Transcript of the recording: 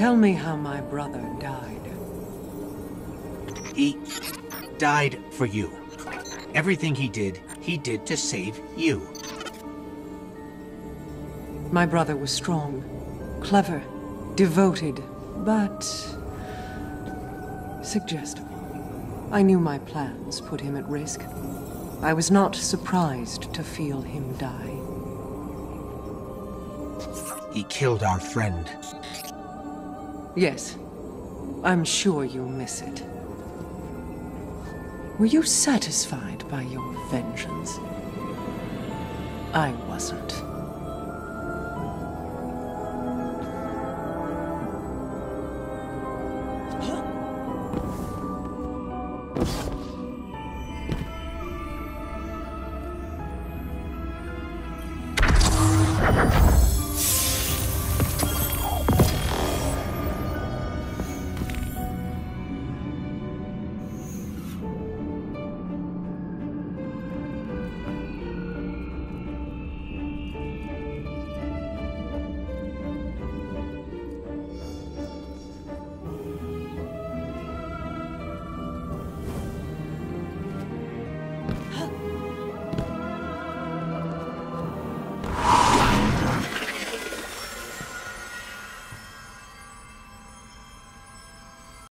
Tell me how my brother died. He died for you. Everything he did, he did to save you. My brother was strong, clever, devoted, but... suggestible. I knew my plans put him at risk. I was not surprised to feel him die. He killed our friend. Yes. I'm sure you'll miss it. Were you satisfied by your vengeance? I wasn't. Huh?